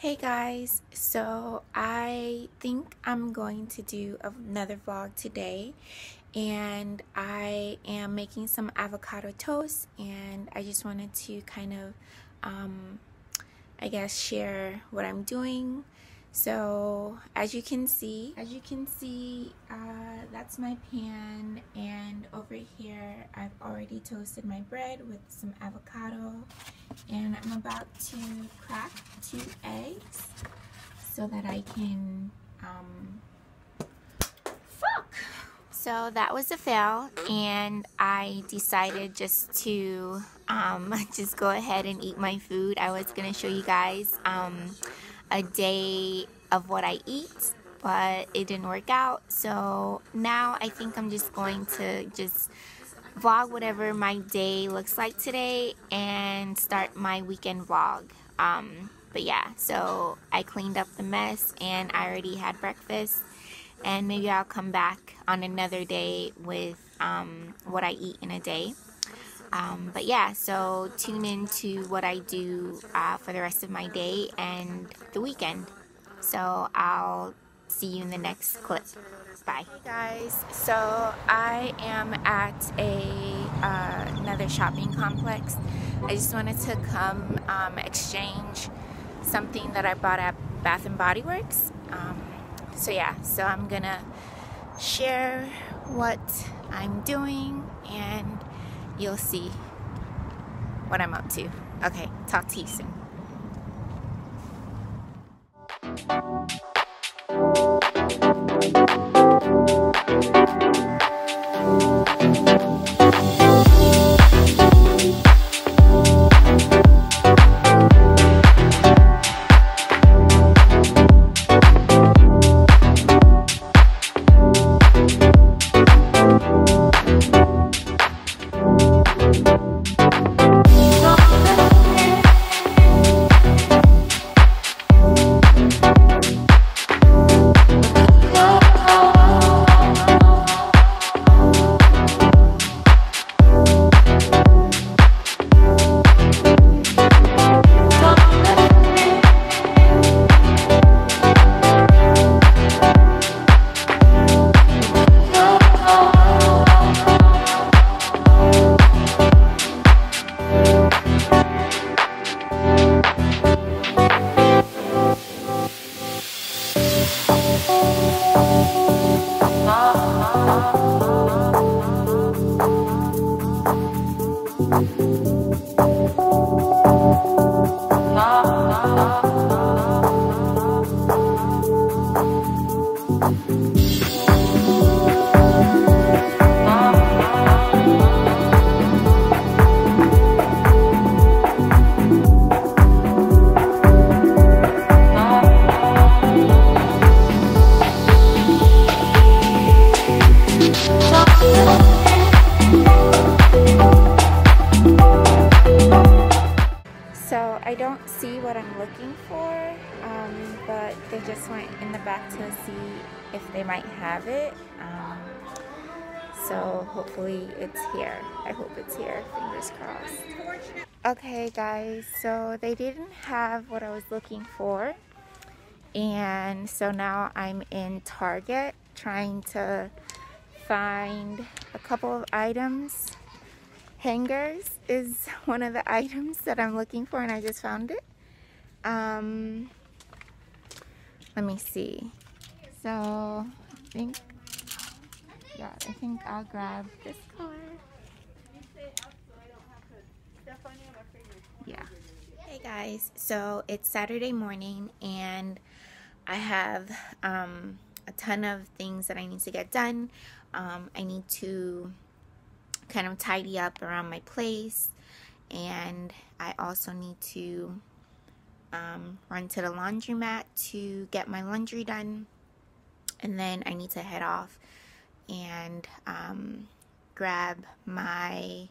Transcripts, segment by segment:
Hey guys, so I think I'm going to do another vlog today and I am making some avocado toast and I just wanted to kind of um, I guess share what I'm doing so as you can see as you can see uh, that's my pan and over here I've already toasted my bread with some avocado and I'm about to crack two eggs so that I can um, fuck. So that was a fail and I decided just to um, just go ahead and eat my food. I was gonna show you guys um, a day of what I eat, but it didn't work out. So now I think I'm just going to just vlog whatever my day looks like today and start my weekend vlog. Um, but yeah, so I cleaned up the mess and I already had breakfast. And maybe I'll come back on another day with um, what I eat in a day. Um, but yeah, so tune in to what I do uh, for the rest of my day and the weekend. So I'll see you in the next clip. Bye. Hey guys, so I am at a uh, another shopping complex. I just wanted to come um, exchange something that I bought at Bath and Body Works. Um, so yeah, so I'm gonna share what I'm doing and you'll see what I'm up to. Okay, talk to you soon. If they might have it. Um, so hopefully it's here. I hope it's here, fingers crossed. Okay guys, so they didn't have what I was looking for. And so now I'm in Target trying to find a couple of items hangers is one of the items that I'm looking for and I just found it. Um, let me see. So I think, yeah, I think I'll grab this color. Yeah. Hey guys, so it's Saturday morning and I have um, a ton of things that I need to get done. Um, I need to kind of tidy up around my place and I also need to um, run to the laundromat to get my laundry done and then I need to head off and um, grab my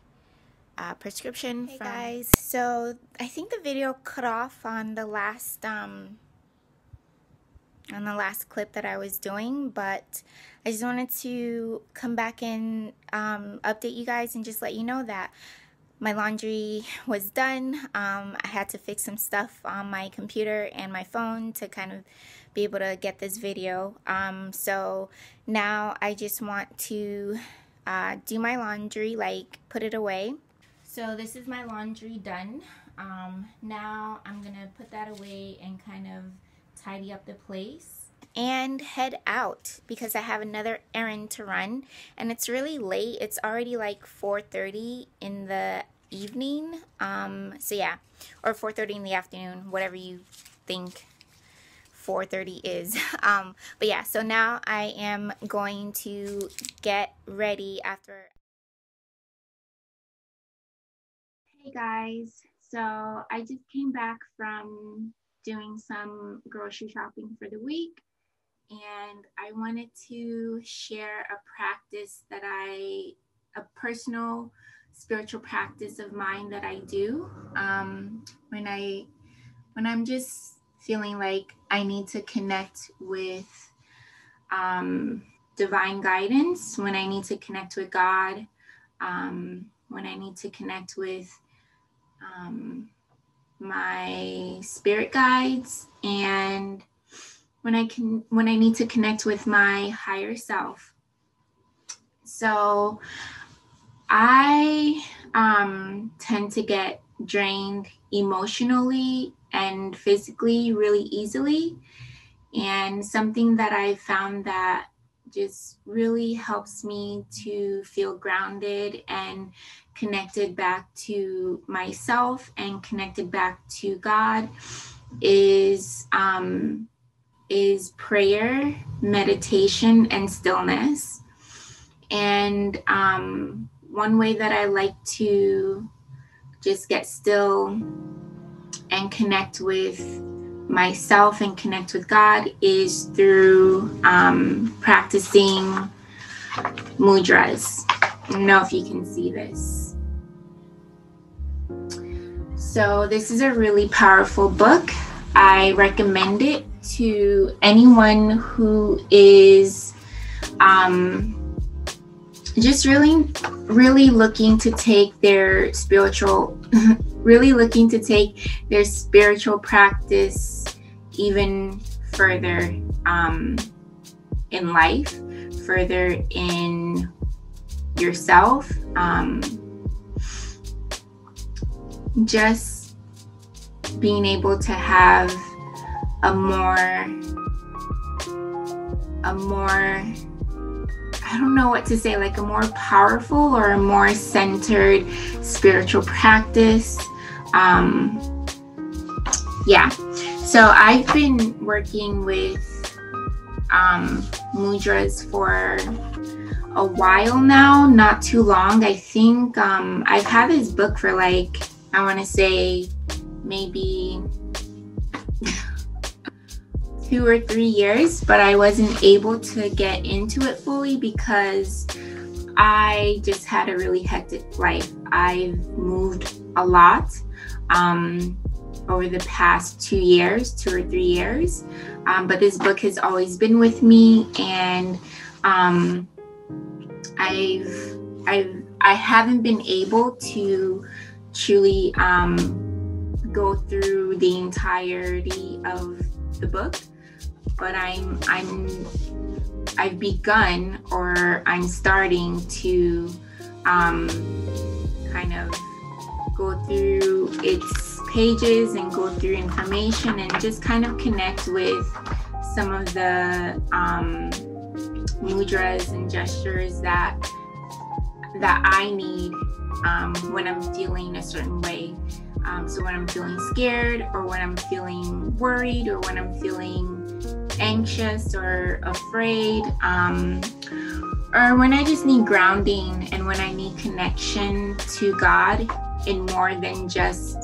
uh, prescription hey guys. So I think the video cut off on the last um, on the last clip that I was doing, but I just wanted to come back and um, update you guys and just let you know that my laundry was done. Um, I had to fix some stuff on my computer and my phone to kind of be able to get this video. Um, so now I just want to uh, do my laundry, like put it away. So this is my laundry done. Um, now I'm gonna put that away and kind of tidy up the place and head out because I have another errand to run and it's really late. It's already like 4.30 in the evening. Um, so yeah, or 4.30 in the afternoon, whatever you think 4.30 is. Um, but yeah, so now I am going to get ready after. Hey guys, so I just came back from doing some grocery shopping for the week and I wanted to share a practice that I, a personal spiritual practice of mine that I do. Um, when I, when I'm just feeling like I need to connect with um, divine guidance, when I need to connect with God, um, when I need to connect with um, my spirit guides and when I can when I need to connect with my higher self. So I um, tend to get drained emotionally and physically really easily. And something that I found that just really helps me to feel grounded and connected back to myself and connected back to God is um, is prayer, meditation, and stillness. And um, one way that I like to just get still and connect with myself and connect with God is through um, practicing mudras. I don't know if you can see this. So, this is a really powerful book. I recommend it to anyone who is um, just really, really looking to take their spiritual, really looking to take their spiritual practice even further um, in life, further in yourself. Um, just being able to have a more a more I don't know what to say, like a more powerful or a more centered spiritual practice. Um, yeah. So I've been working with um, mudras for a while now, not too long. I think um, I've had this book for like, I want to say maybe two or three years, but I wasn't able to get into it fully because I just had a really hectic life. I've moved a lot um, over the past two years, two or three years. Um, but this book has always been with me, and um, I've I've I haven't been able to truly um, go through the entirety of the book but I'm I'm I've begun or I'm starting to um, kind of go through its pages and go through information and just kind of connect with some of the um, mudras and gestures that that I need um, when I'm feeling a certain way. Um, so when I'm feeling scared, or when I'm feeling worried, or when I'm feeling anxious or afraid, um, or when I just need grounding and when I need connection to God in more than just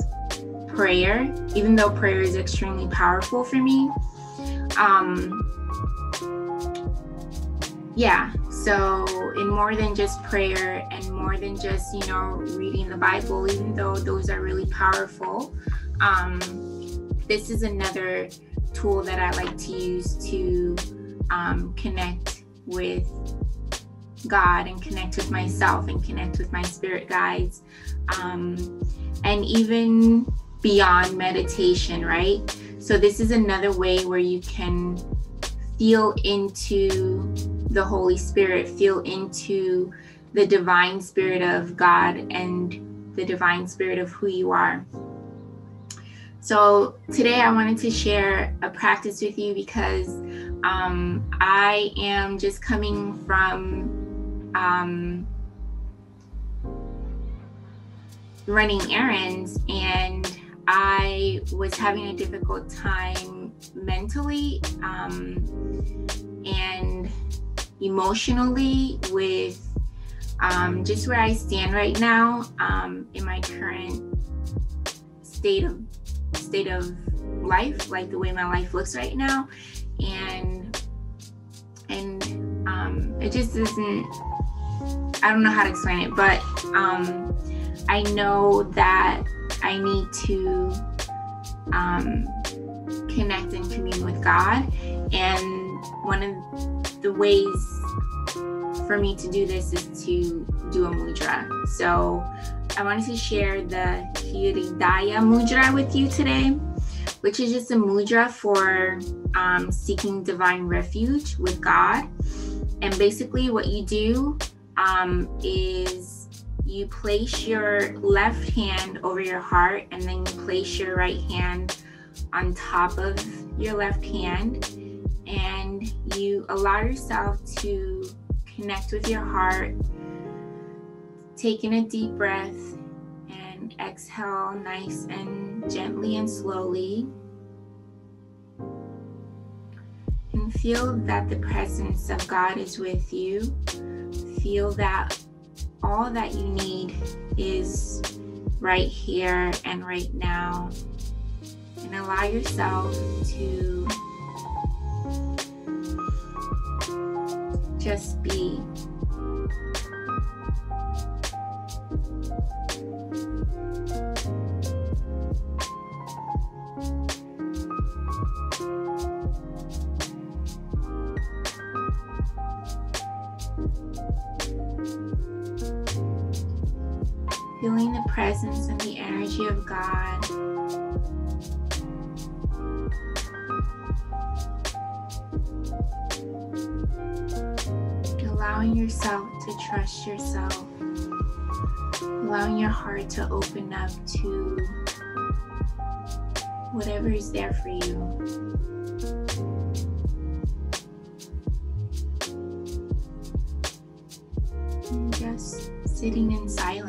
prayer, even though prayer is extremely powerful for me. Um, yeah, so in more than just prayer and more than just, you know, reading the Bible, even though those are really powerful, um, this is another tool that I like to use to um, connect with God and connect with myself and connect with my spirit guides. Um, and even beyond meditation, right? So, this is another way where you can feel into the Holy Spirit, feel into the divine spirit of God and the divine spirit of who you are. So, today I wanted to share a practice with you because um, I am just coming from um, running errands and I was having a difficult time mentally um, and emotionally with um, just where I stand right now um, in my current state of state of life, like the way my life looks right now, and and um, it just isn't. I don't know how to explain it, but um, I know that I need to um, connect and commune with God, and one of the ways for me to do this is to do a mudra. So I wanted to share the Hridaya mudra with you today, which is just a mudra for um, seeking divine refuge with God. And basically, what you do um, is you place your left hand over your heart, and then you place your right hand on top of your left hand, and you allow yourself to connect with your heart, taking a deep breath and exhale nice and gently and slowly. And feel that the presence of God is with you. Feel that all that you need is right here and right now. And allow yourself to just be. Energy of God. allowing yourself to trust yourself, allowing your heart to open up to whatever is there for you. Just sitting in silence.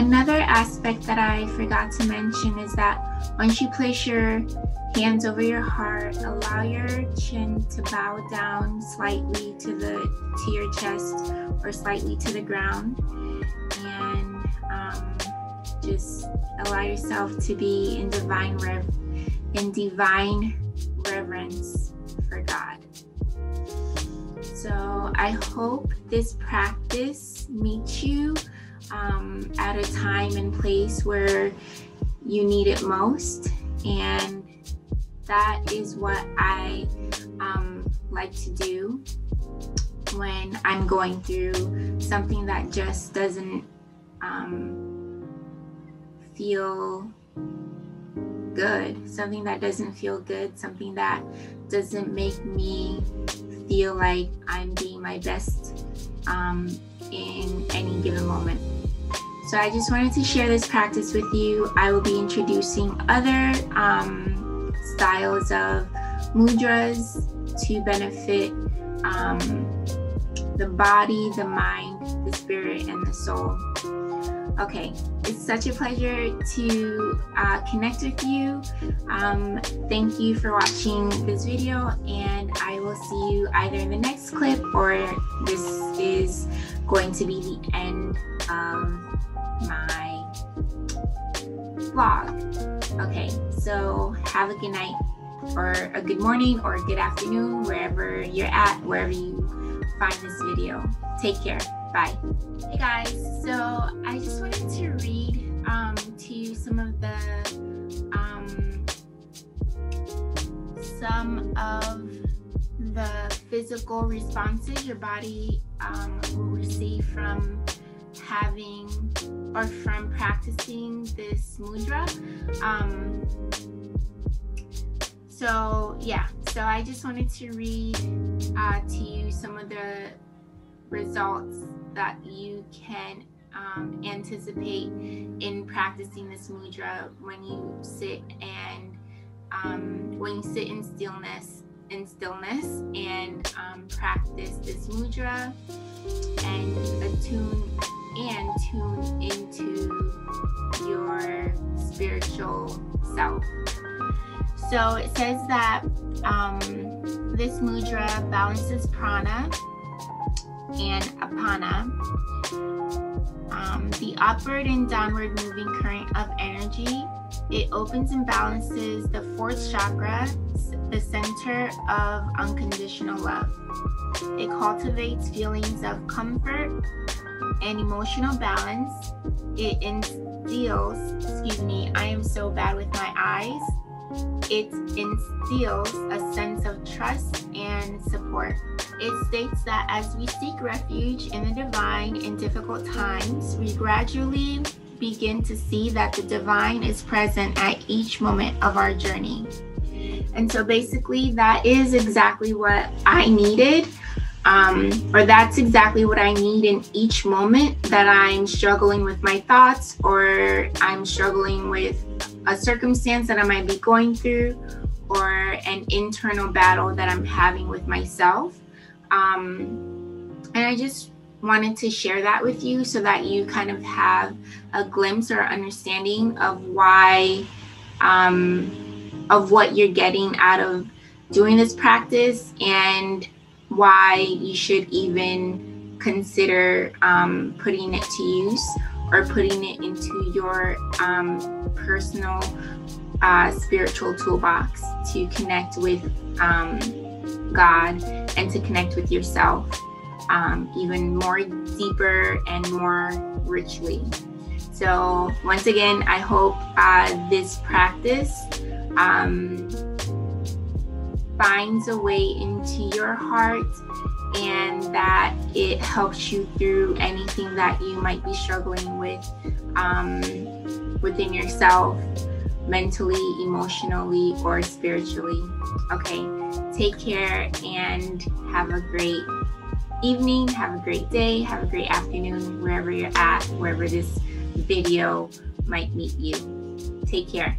Another aspect that I forgot to mention is that once you place your hands over your heart, allow your chin to bow down slightly to the to your chest or slightly to the ground, and um, just allow yourself to be in divine rev in divine reverence for God. So I hope this practice meets you um, at a time and place where you need it most. And that is what I um, like to do when I'm going through something that just doesn't um, feel good, something that doesn't feel good, something that doesn't make me feel like I'm being my best um, in any given moment. So I just wanted to share this practice with you. I will be introducing other um, styles of mudras to benefit um, the body, the mind, the spirit, and the soul. Okay, it's such a pleasure to uh, connect with you. Um, thank you for watching this video, and I will see you either in the next clip or this is going to be the end of my vlog. Okay, so have a good night or a good morning or a good afternoon wherever you're at, wherever you find this video. Take care. Bye. Hey guys, so I just wanted to read um, to you some of the um, some of the physical responses your body um, will receive from having or from practicing this mudra. Um, so yeah, so I just wanted to read uh, to you some of the results that you can um, anticipate in practicing this mudra when you sit and um, when you sit in stillness in stillness and um, practice this mudra and attune and tune into your spiritual self. So it says that um, this mudra balances prana and apana. Um, the upward and downward moving current of energy. It opens and balances the fourth chakra, the center of unconditional love. It cultivates feelings of comfort and emotional balance. It instills, excuse me, I am so bad with my eyes. It instills a sense of trust and support. It states that as we seek refuge in the divine in difficult times, we gradually begin to see that the divine is present at each moment of our journey. And so basically, that is exactly what I needed. Um, or that's exactly what I need in each moment that I'm struggling with my thoughts or I'm struggling with a circumstance that I might be going through or an internal battle that I'm having with myself. Um, and I just wanted to share that with you so that you kind of have a glimpse or understanding of why, um, of what you're getting out of doing this practice and why you should even consider um, putting it to use or putting it into your um, personal uh, spiritual toolbox to connect with um, God and to connect with yourself um, even more deeper and more richly. So, once again, I hope uh, this practice um, finds a way into your heart and that it helps you through anything that you might be struggling with um, within yourself mentally, emotionally, or spiritually. Okay, take care and have a great evening, have a great day, have a great afternoon, wherever you're at, wherever this video might meet you. Take care.